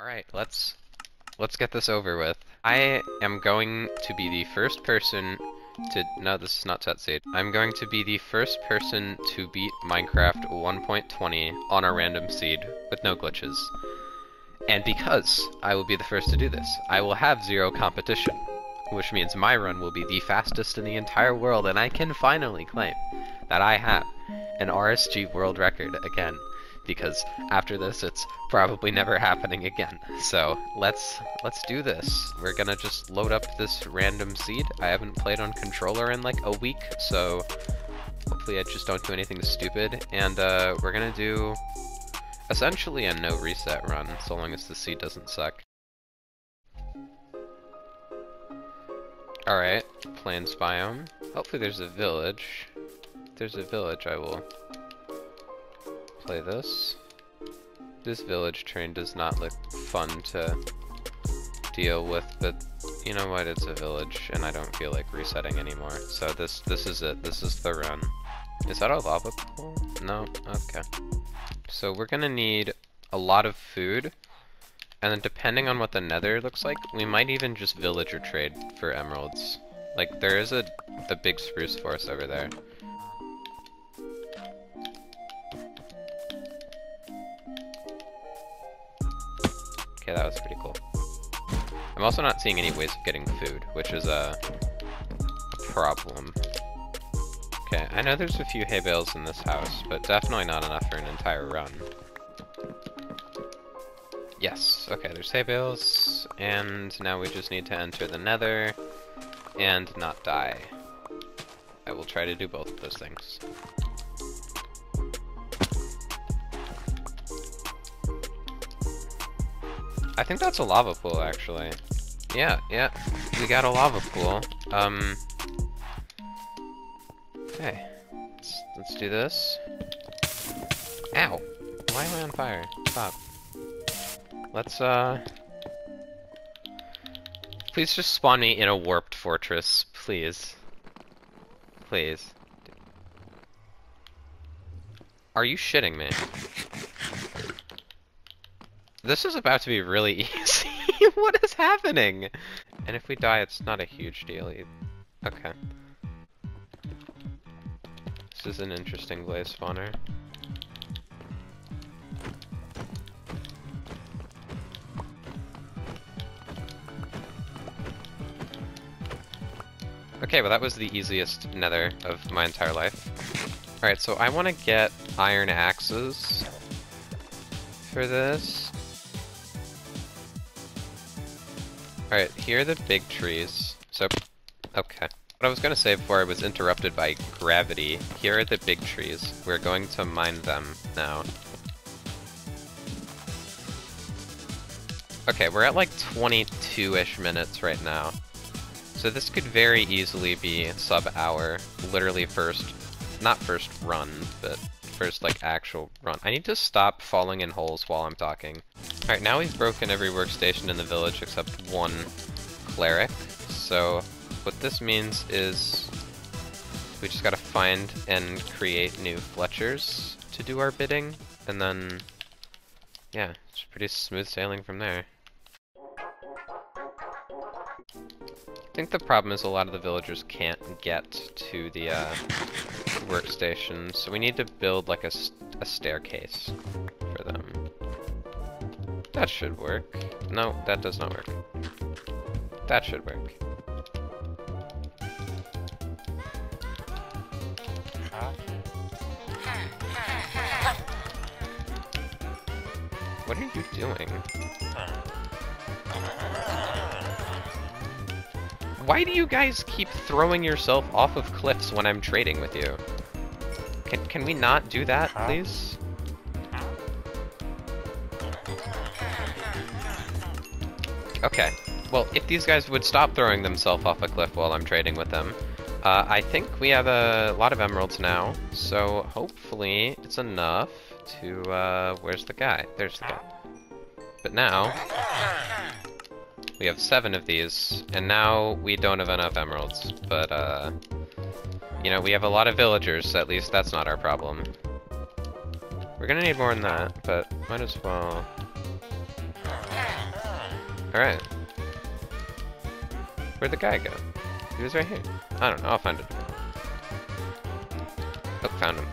Alright, let's let's get this over with. I am going to be the first person to no, this is not set seed. I'm going to be the first person to beat Minecraft 1.20 on a random seed with no glitches. And because I will be the first to do this, I will have zero competition, which means my run will be the fastest in the entire world, and I can finally claim that I have an RSG world record again because after this it's probably never happening again. So let's let's do this. We're gonna just load up this random seed. I haven't played on controller in like a week, so hopefully I just don't do anything stupid. And uh, we're gonna do essentially a no reset run, so long as the seed doesn't suck. Alright, Plains biome. Hopefully there's a village. If there's a village, I will play this. This village train does not look fun to deal with, but you know what, it's a village, and I don't feel like resetting anymore. So this this is it, this is the run. Is that a lava pool? No? Okay. So we're gonna need a lot of food, and then depending on what the nether looks like, we might even just villager trade for emeralds. Like, there is a, a big spruce forest over there. Okay, that was pretty cool. I'm also not seeing any ways of getting food, which is a, problem. Okay, I know there's a few hay bales in this house, but definitely not enough for an entire run. Yes, okay, there's hay bales, and now we just need to enter the nether and not die. I will try to do both of those things. I think that's a lava pool, actually. Yeah, yeah, we got a lava pool. Um, okay, let's, let's do this. Ow! Why am I on fire? Stop. Let's, uh... Please just spawn me in a warped fortress, please. Please. Are you shitting me? This is about to be really easy. what is happening? And if we die, it's not a huge deal. Okay. This is an interesting blaze spawner. Okay, well that was the easiest nether of my entire life. Alright, so I want to get iron axes for this. Alright, here are the big trees. So, okay. What I was going to say before I was interrupted by gravity, here are the big trees. We're going to mine them now. Okay, we're at like 22-ish minutes right now. So this could very easily be sub-hour, literally first, not first run, but first like actual run. I need to stop falling in holes while I'm talking. Alright, now we've broken every workstation in the village except one cleric. So what this means is we just gotta find and create new Fletchers to do our bidding, and then yeah, it's pretty smooth sailing from there. I think the problem is a lot of the villagers can't get to the uh, workstation, so we need to build like a, a staircase for them. That should work. No, that does not work. That should work. What are you doing? Why do you guys keep throwing yourself off of cliffs when I'm trading with you? Can, can we not do that, please? Okay. Well, if these guys would stop throwing themselves off a cliff while I'm trading with them, uh, I think we have a lot of emeralds now, so hopefully it's enough to, uh, where's the guy? There's the guy. But now, we have seven of these, and now we don't have enough emeralds, but, uh, you know, we have a lot of villagers, so at least that's not our problem. We're gonna need more than that, but might as well Alright. Where'd the guy go? He was right here. I don't know, I'll find it. Oh, found him.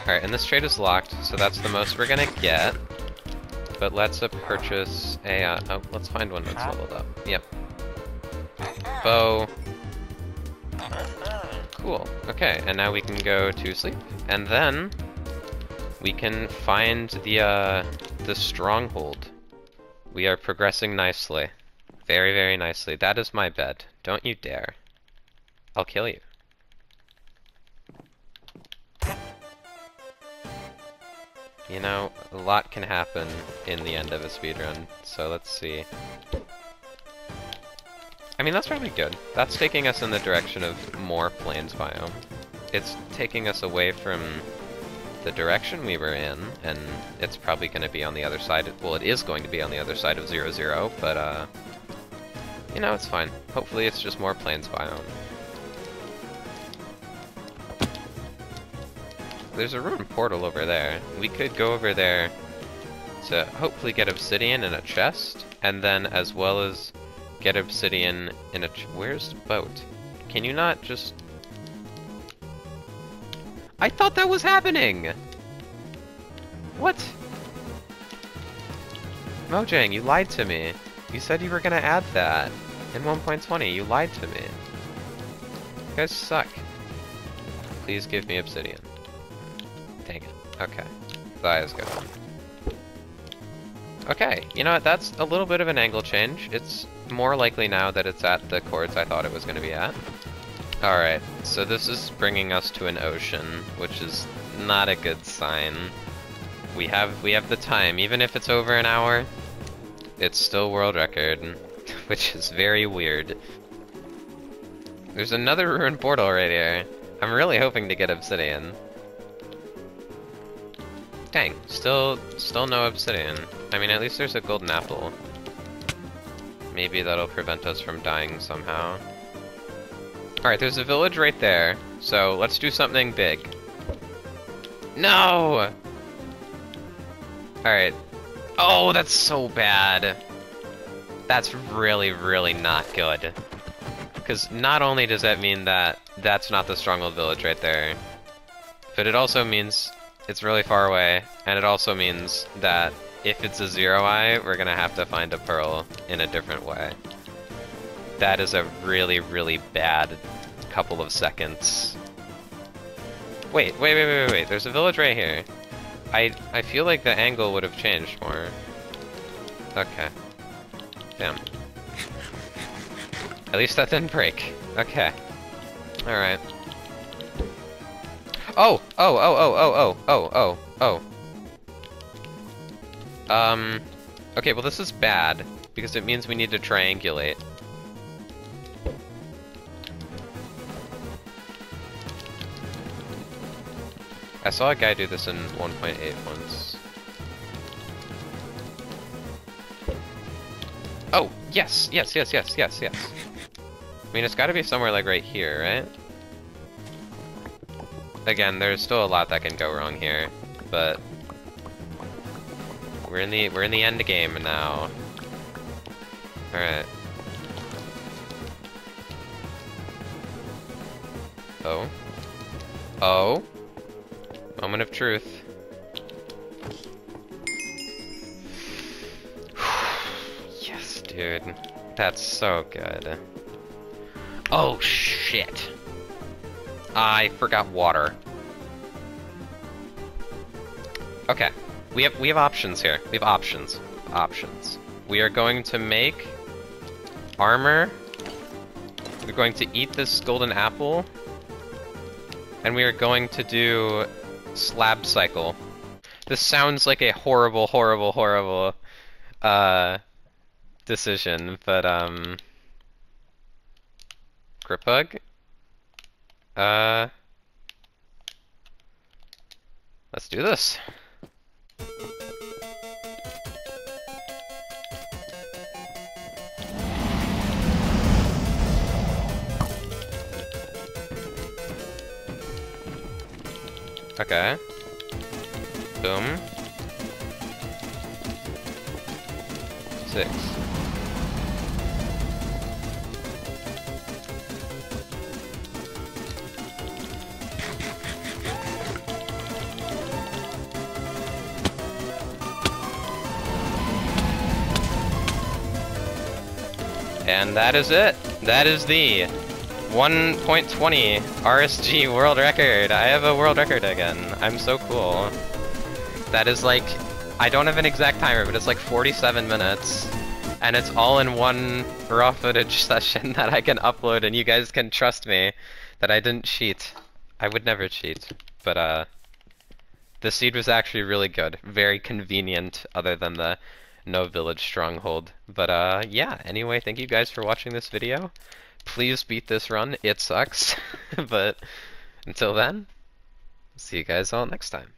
Alright, and this trade is locked, so that's the most we're gonna get. But let's uh, purchase a, uh, oh, let's find one that's leveled up. Yep. Bow. Cool. Okay, and now we can go to sleep. And then we can find the uh, the stronghold. We are progressing nicely. Very, very nicely. That is my bed. Don't you dare. I'll kill you. You know, a lot can happen in the end of a speedrun, so let's see. I mean, that's probably good. That's taking us in the direction of more plains biome. It's taking us away from the direction we were in, and it's probably going to be on the other side. Well, it is going to be on the other side of 0, 0, but, uh, you know, it's fine. Hopefully it's just more plains biome. There's a ruined portal over there. We could go over there to hopefully get obsidian in a chest, and then as well as get obsidian in a... Where's the boat? Can you not just... I thought that was happening! What? Mojang, you lied to me. You said you were gonna add that in 1.20. You lied to me. You guys suck. Please give me obsidian. Dang it. Okay. That is good. Okay, you know what, that's a little bit of an angle change. It's more likely now that it's at the coords I thought it was going to be at. Alright, so this is bringing us to an ocean, which is not a good sign. We have we have the time, even if it's over an hour, it's still world record, which is very weird. There's another ruined portal right here. I'm really hoping to get obsidian. Dang, still, still no obsidian. I mean, at least there's a golden apple. Maybe that'll prevent us from dying somehow. Alright, there's a village right there, so let's do something big. No! Alright. Oh, that's so bad. That's really, really not good. Because not only does that mean that that's not the Stronghold village right there, but it also means it's really far away, and it also means that if it's a zero eye, we're gonna have to find a pearl in a different way. That is a really, really bad couple of seconds. Wait, wait, wait, wait, wait, there's a village right here. I, I feel like the angle would have changed more. Okay. Damn. At least that didn't break. Okay. Alright. Oh! Oh, oh, oh, oh, oh, oh, oh, oh. Um, okay, well this is bad, because it means we need to triangulate. I saw a guy do this in 1.8 once. Oh, yes, yes, yes, yes, yes, yes. I mean, it's gotta be somewhere like right here, right? Again, there's still a lot that can go wrong here, but we're in the we're in the end game now. All right. Oh. Oh. Moment of truth. yes, dude. That's so good. Oh, shit. I forgot water. Okay. We have we have options here. We have options. Options. We are going to make armor. We're going to eat this golden apple. And we are going to do slab cycle. This sounds like a horrible, horrible, horrible uh, decision, but um, grip hug. Uh, let's do this. Okay. Boom. six. And that is it. That is the 1.20 RSG world record. I have a world record again. I'm so cool. That is like, I don't have an exact timer, but it's like 47 minutes. And it's all in one raw footage session that I can upload and you guys can trust me that I didn't cheat. I would never cheat. But uh, the seed was actually really good. Very convenient other than the no village stronghold. But uh, yeah, anyway, thank you guys for watching this video. Please beat this run, it sucks. but until then, see you guys all next time.